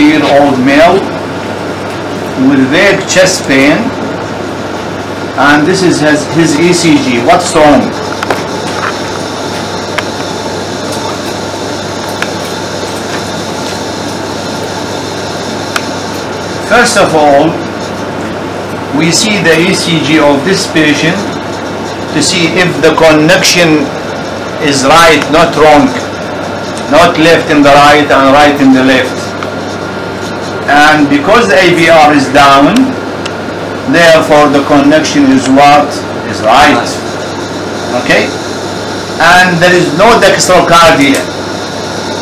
year old male with vague chest pain and this is his, his ECG. What's wrong? First of all, we see the ECG of this patient to see if the connection is right, not wrong, not left in the right and right in the left. And because the AVR is down, therefore the connection is what is right. Okay? And there is no dextrocardia.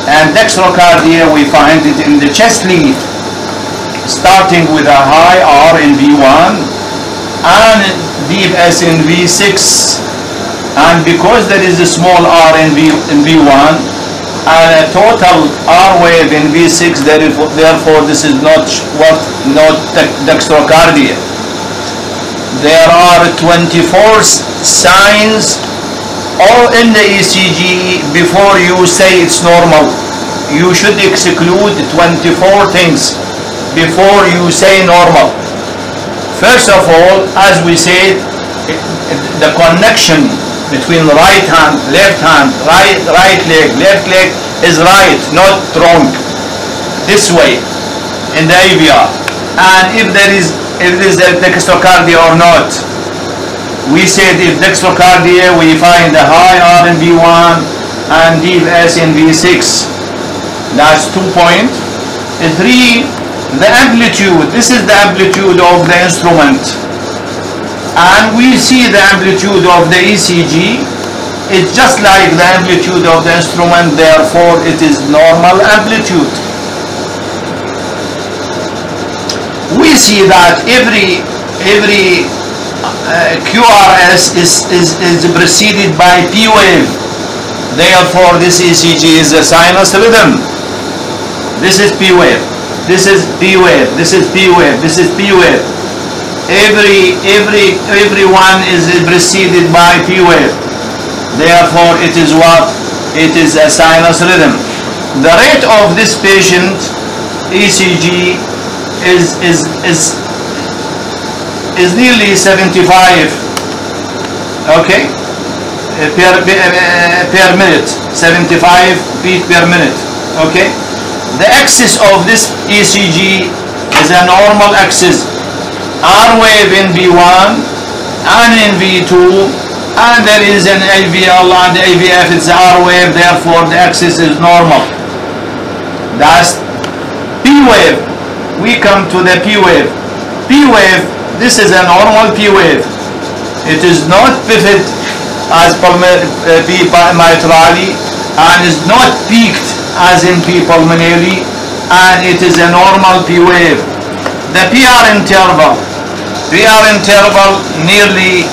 And dextrocardia, we find it in the chest lead, starting with a high R in V1 and deep S in V6. And because there is a small R in, v, in V1 and a total R wave in V6, therefore, this is not what not dextrocardia. There are 24 signs all in the ECG before you say it's normal. You should exclude 24 things before you say normal. First of all, as we said, the connection between right hand, left hand, right, right leg, left leg is right, not wrong. This way, in the AVR. And if there is, if there is dextrocardia or not, we said if dextrocardia, we find a high R in V1 and deep S in V6. That's two point. Three, the amplitude. This is the amplitude of the instrument. And we see the amplitude of the ECG. It's just like the amplitude of the instrument, therefore it is normal amplitude. We see that every every uh, QRS is, is, is preceded by P wave. Therefore, this ECG is a sinus rhythm. This is P wave. This is P wave. This is P wave. This is P wave. Every every everyone is preceded by P wave. Therefore, it is what? It is a sinus rhythm. The rate of this patient ECG is is is is nearly 75 okay? Eh, per, eh, eh, per minute. 75 beat per minute. Okay? The axis of this ECG is a normal axis R wave in V1 and in V2 and there is an AVL and AVF it's R wave therefore the axis is normal that's P wave we come to the P wave P wave this is a normal P wave. It is not bifid as uh, P mitrale and is not peaked as in P pulmonale and it is a normal P wave. The PR interval, PR interval nearly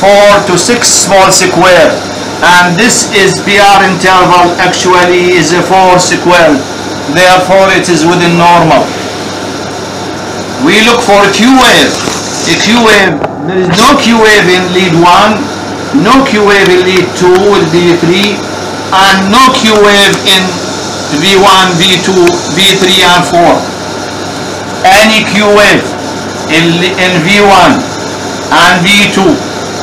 4 to 6 small square and this is PR interval actually is a 4 square therefore it is within normal. We look for Q wave a Q wave, there is no Q wave in lead 1, no Q wave in lead 2 with V3, and no Q wave in V1, V2, V3, and 4. Any Q wave in, in V1 and V2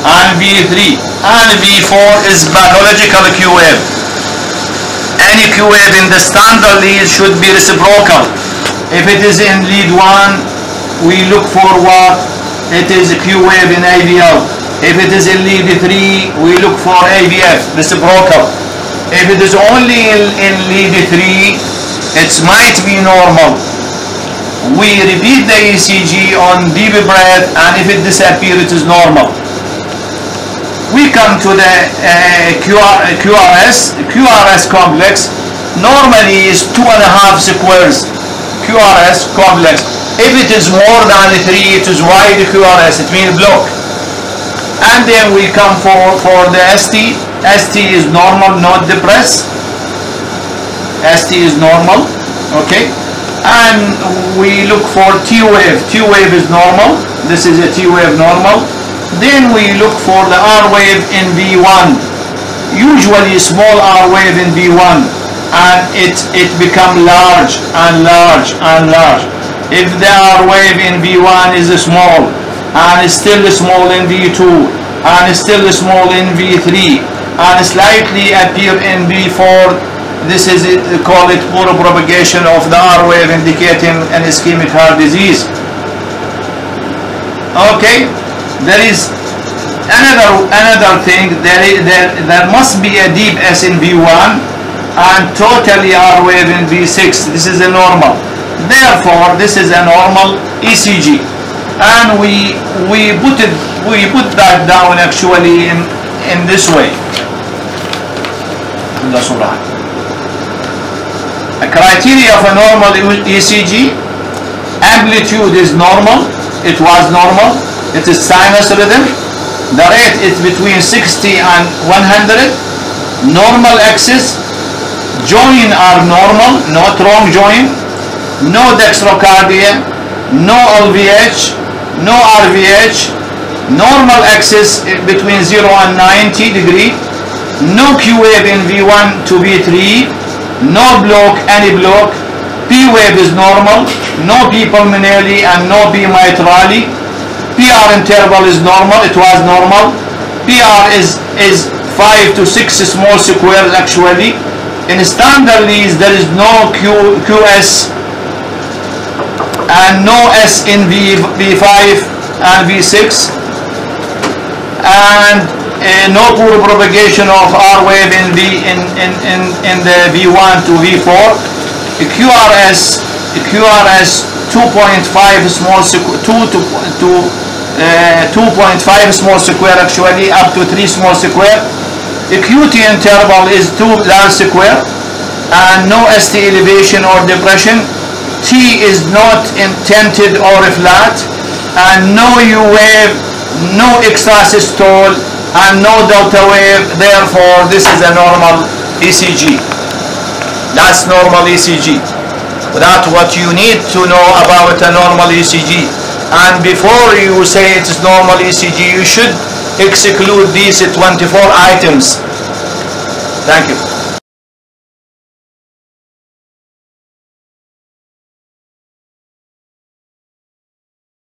and V3 and V4 is biological Q wave. Any Q wave in the standard lead should be reciprocal. If it is in lead 1, we look for what it is Q wave in AVL. If it is in lead 3, we look for AVF, reciprocal. If it is only in, in lead 3, it might be normal. We repeat the ECG on deep breath and if it disappears, it is normal. We come to the uh, QR, QRS. QRS complex normally is two and a half squares. QRS complex. If it is more than 3, it is wide QRS, it means block. And then we come for, for the ST. ST is normal, not depressed. ST is normal, okay? And we look for T wave. T wave is normal. This is a T wave normal. Then we look for the R wave in V1. Usually small R wave in V1 and it it become large and large and large if the R wave in V1 is small and still small in V2 and still small in V3 and slightly appear in V4 this is it, call it poor propagation of the R wave indicating an ischemic heart disease. Okay there is another another thing there, is, there there must be a deep S in V1 and totally R wave in V6 this is a normal. Therefore this is a normal ECG and we we put it we put that down actually in in this way criteria of a normal ECG amplitude is normal it was normal it is sinus rhythm the rate is between 60 and 100 normal axis join are normal not wrong join no dextrocardia no LVH no RVH normal axis between 0 and 90 degree no Q wave in V1 to V3 no block any block P wave is normal. No P pulmonale and no P mitrale PR interval is normal. It was normal. PR is is 5 to 6 small squares actually. In standard there is no Q, QS and no S in v, V5 and V6 and uh, no poor propagation of R wave in V in, in, in, in the V1 to V4 QRS QRS 2.5 small 2 to, to uh, 2.5 small square actually up to 3 small square. The QT interval is 2 large square and no ST elevation or depression. T is not indented or flat and no U wave no extrasystole and no delta wave therefore this is a normal ECG that's normal ECG that's what you need to know about a normal ECG and before you say it is normal ECG you should exclude these 24 items. Thank you